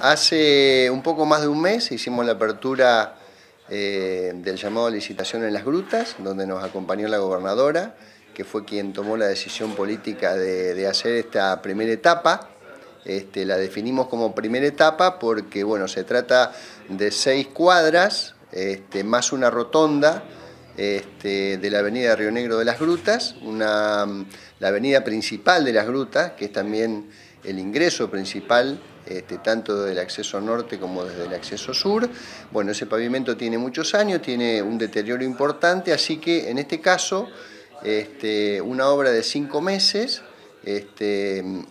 hace un poco más de un mes hicimos la apertura eh, del llamado licitación en las grutas, donde nos acompañó la gobernadora, que fue quien tomó la decisión política de, hacer esta primera etapa. Este, la definimos como primera etapa porque bueno, se trata de seis cuadras, este, más una rotonda, este, de la avenida Río Negro de las Grutas, una, la avenida principal de las Grutas, que es también el ingreso principal este, tanto del acceso norte como desde el acceso sur. Bueno, ese pavimento tiene muchos años, tiene un deterioro importante, así que en este caso, este, una obra de cinco meses,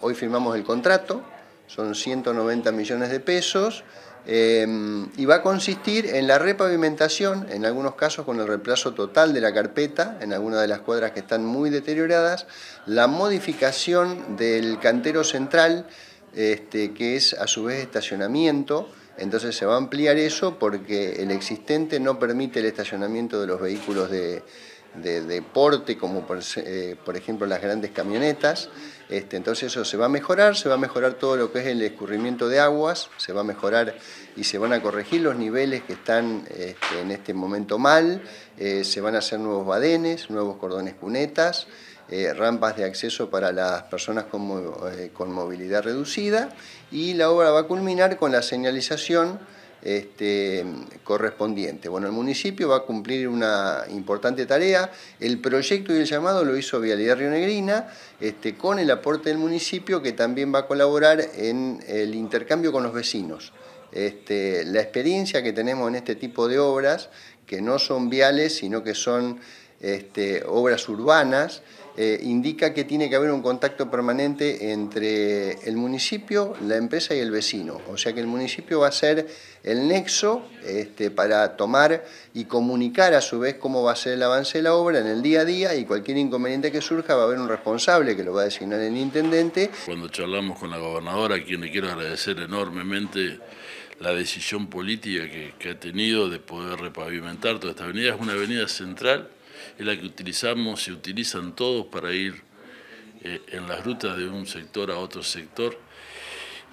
hoy firmamos el contrato, son 190 millones de pesos, Em, y va a consistir en la repavimentación, en algunos casos con el reemplazo total de la carpeta, en algunas de las cuadras que están muy deterioradas, la modificación del cantero central, este, que es a su vez estacionamiento, entonces se va a ampliar eso porque el existente no permite el estacionamiento de los vehículos de, deporte, como eh, por, ejemplo las grandes camionetas. Este, entonces eso se va a mejorar, se va a mejorar todo lo que es el escurrimiento de aguas, se va a mejorar y se van a corregir los niveles que están este, en este momento mal, eh, se van a hacer nuevos badenes, nuevos cordones cunetas, eh, rampas de acceso para las personas con movilidad reducida y la obra va a culminar con la señalización este, correspondiente. Bueno, el municipio va a cumplir una importante tarea. El proyecto y el llamado lo hizo Vialidad Rionegrina, este, con el aporte del municipio que también va a colaborar en el intercambio con los vecinos. Este, la experiencia que tenemos en este tipo de obras, que no son viales, sino que son este, obras urbanas, eh, indica que tiene que haber un contacto permanente entre el municipio, la empresa y el vecino. O sea que el municipio va a ser el nexo este, para tomar y comunicar a su vez cómo va a ser el avance de la obra en el día a día y cualquier inconveniente que surja va a haber un responsable que lo va a designar el intendente. Cuando charlamos con la gobernadora, a quien le quiero agradecer enormemente la decisión política que, que ha tenido de poder repavimentar toda esta avenida, es una avenida central es la que utilizamos y utilizan todos para ir eh, en las rutas de un sector a otro sector,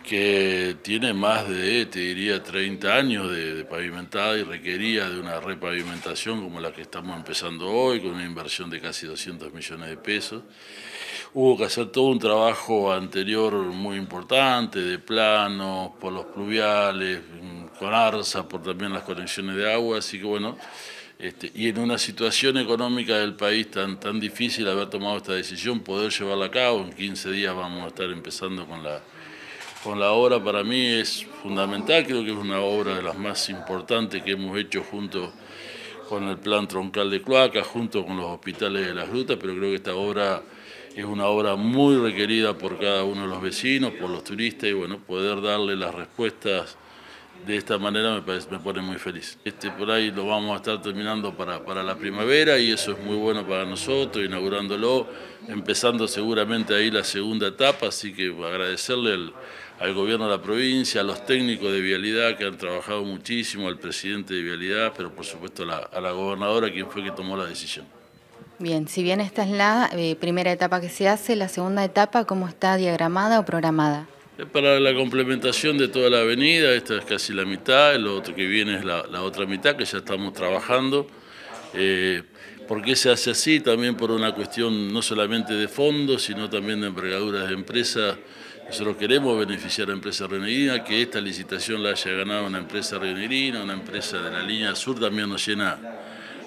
que tiene más de, te diría, 30 años de, pavimentada y requería de una repavimentación como la que estamos empezando hoy, con una inversión de casi 200 millones de pesos. Hubo que hacer todo un trabajo anterior muy importante, de planos, por los pluviales, con ARSA, por también las conexiones de agua, así que bueno, este, y en una situación económica del país tan, tan difícil haber tomado esta decisión, poder llevarla a cabo, en 15 días vamos a estar empezando con la, con la obra, para mí es fundamental, creo que es una obra de las más importantes que hemos hecho junto con el plan troncal de Cloaca, junto con los hospitales de las grutas, pero creo que esta obra es una obra muy requerida por cada uno de los vecinos, por los turistas, y bueno, poder darle las respuestas de esta manera me, pone muy feliz. Este, por ahí lo vamos a estar terminando para, para la primavera y eso es muy bueno para nosotros, inaugurándolo, empezando seguramente ahí la segunda etapa, así que agradecerle al gobierno de la provincia, a los técnicos de vialidad que han trabajado muchísimo, al presidente de vialidad, pero por supuesto a la, gobernadora quien fue que tomó la decisión. Bien, si bien esta es la eh, primera etapa que se hace, la segunda etapa, ¿cómo está diagramada o programada? Para la complementación de toda la avenida, esta es casi la mitad, lo otro que viene es la, otra mitad que ya estamos trabajando. Eh, ¿Por qué se hace así? También por una cuestión no solamente de fondos, sino también de envergaduras de empresas. Nosotros queremos beneficiar a la empresa rionegrina, que esta licitación la haya ganado una empresa rionegrina, una empresa de la línea sur, también nos llena,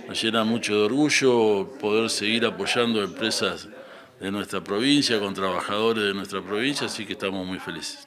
nos llena mucho de orgullo poder seguir apoyando a empresas de nuestra provincia, con trabajadores de nuestra provincia, así que estamos muy felices.